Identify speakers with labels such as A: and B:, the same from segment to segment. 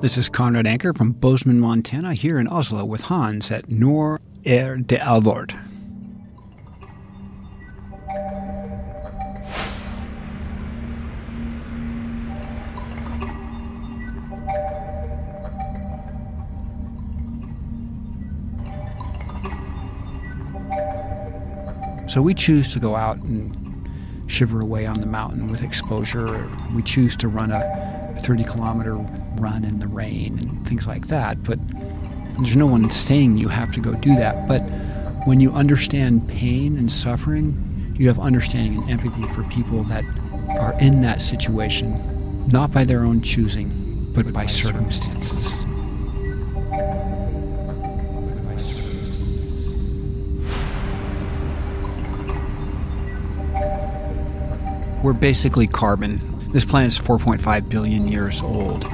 A: This is Conrad Anker from Bozeman, Montana, here in Oslo with Hans at Nor Er de Alvord. So we choose to go out and shiver away on the mountain with exposure. We choose to run a 30 kilometer run in the rain and things like that. But there's no one saying you have to go do that. But when you understand pain and suffering, you have understanding and empathy for people that are in that situation, not by their own choosing, but by circumstances. We're basically carbon. This planet's 4.5 billion years old,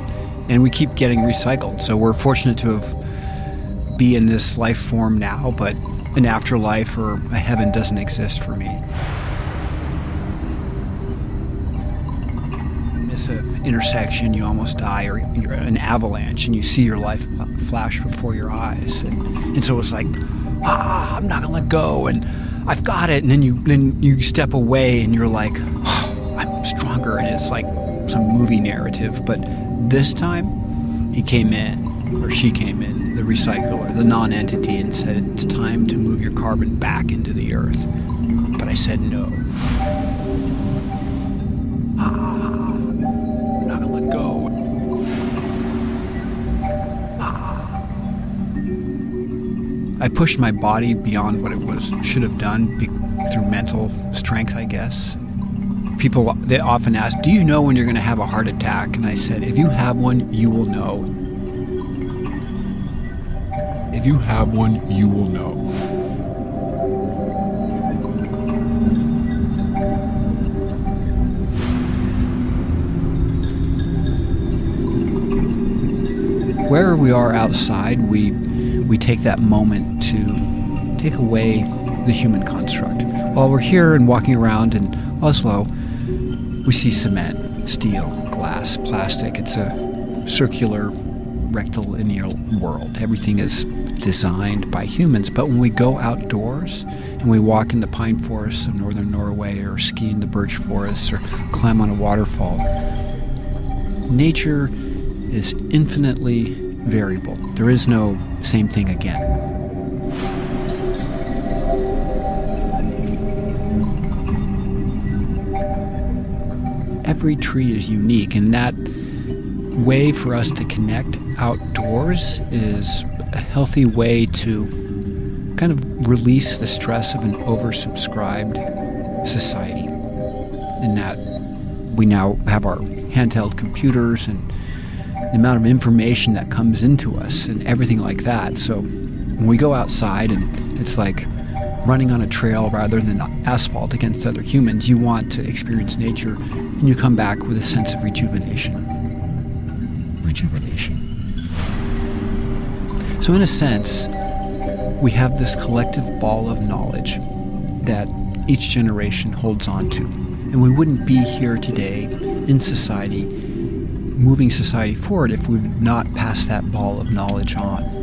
A: and we keep getting recycled. So we're fortunate to have be in this life form now, but an afterlife or a heaven doesn't exist for me. Miss an intersection, you almost die, or an avalanche, and you see your life flash before your eyes, and, and so it's like, ah, I'm not gonna let go, and I've got it, and then you then you step away, and you're like, I'm and it's like some movie narrative, but this time, he came in, or she came in, the recycler, the non entity, and said, It's time to move your carbon back into the earth. But I said no. Ah, I'm not gonna let go. Ah. I pushed my body beyond what it was should have done be, through mental strength, I guess people they often ask, "Do you know when you're going to have a heart attack?" And I said, "If you have one, you will know." If you have one, you will know. Wherever we are outside, we we take that moment to take away the human construct. While we're here and walking around in Oslo, we see cement, steel, glass, plastic. It's a circular, rectilinear world. Everything is designed by humans. But when we go outdoors and we walk in the pine forests of northern Norway or ski in the birch forests or climb on a waterfall, nature is infinitely variable. There is no same thing again. Every tree is unique, and that way for us to connect outdoors is a healthy way to kind of release the stress of an oversubscribed society. In that we now have our handheld computers and the amount of information that comes into us and everything like that. So when we go outside and it's like running on a trail rather than asphalt against other humans, you want to experience nature and you come back with a sense of rejuvenation. Rejuvenation. So, in a sense, we have this collective ball of knowledge that each generation holds on to. And we wouldn't be here today in society, moving society forward, if we would not pass that ball of knowledge on.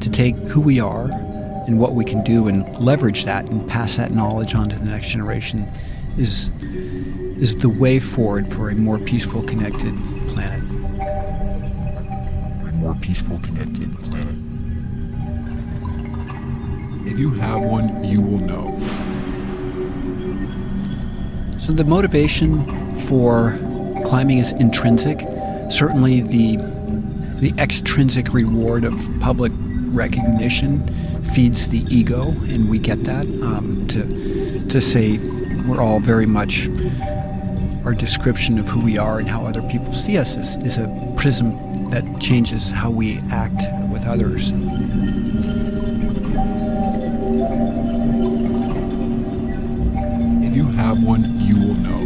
A: To take who we are and what we can do and leverage that and pass that knowledge on to the next generation is is the way forward for a more peaceful, connected planet.
B: A more peaceful, connected planet. If you have one, you will know.
A: So the motivation for climbing is intrinsic. Certainly the the extrinsic reward of public recognition feeds the ego, and we get that. Um, to to say we're all very much our description of who we are and how other people see us is, is a prism that changes how we act with others.
B: If you have one, you will know.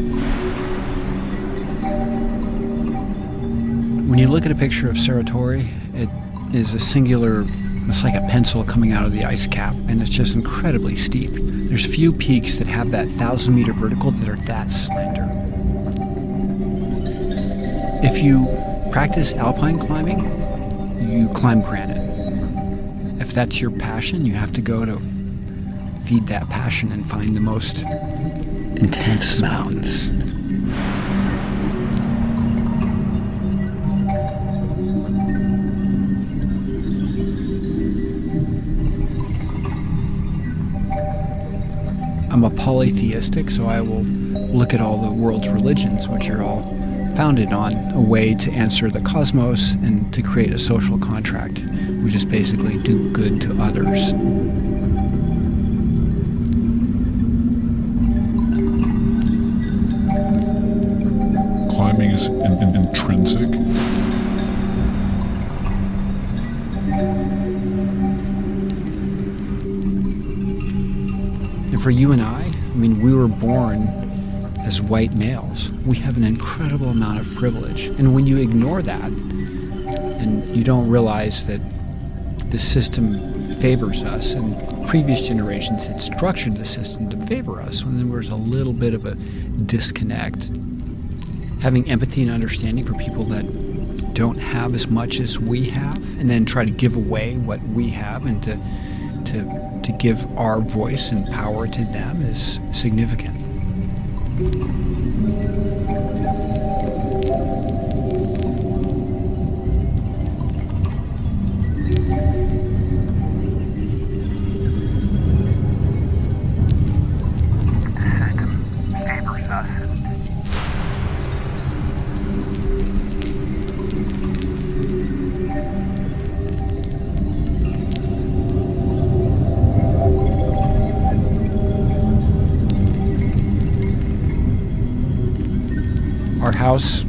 A: When you look at a picture of Cerro Torre, it is a singular, it's like a pencil coming out of the ice cap, and it's just incredibly steep. There's few peaks that have that thousand meter vertical that are that slender if you practice alpine climbing, you climb granite. If that's your passion, you have to go to feed that passion and find the most intense mountains. I'm a polytheistic, so I will look at all the world's religions, which are all founded on a way to answer the cosmos and to create a social contract, which is basically do good to others.
B: Climbing is in, in, intrinsic.
A: And for you and I, I mean, we were born as white males. We have an incredible amount of privilege. And when you ignore that and you don't realize that the system favors us and previous generations had structured the system to favor us when there was a little bit of a disconnect, having empathy and understanding for people that don't have as much as we have and then try to give away what we have and to to to give our voice and power to them is significant. House,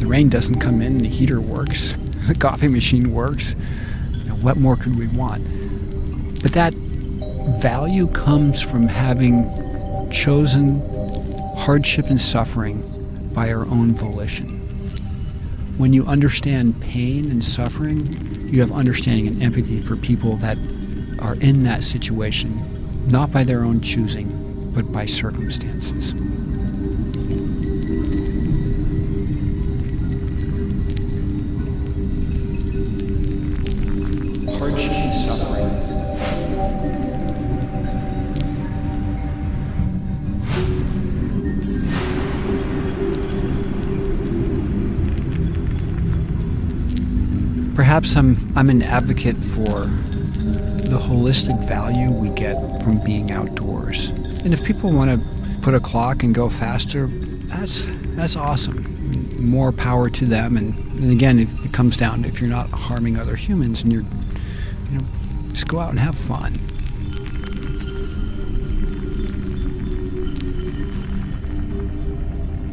A: the rain doesn't come in, the heater works, the coffee machine works. You know, what more could we want? But that value comes from having chosen hardship and suffering by our own volition. When you understand pain and suffering, you have understanding and empathy for people that are in that situation, not by their own choosing, but by circumstances. Perhaps I'm I'm an advocate for the holistic value we get from being outdoors. And if people want to put a clock and go faster, that's that's awesome. More power to them. And, and again, it, it comes down to if you're not harming other humans and you're, you know, just go out and have fun.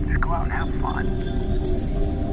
A: Just go out and have fun.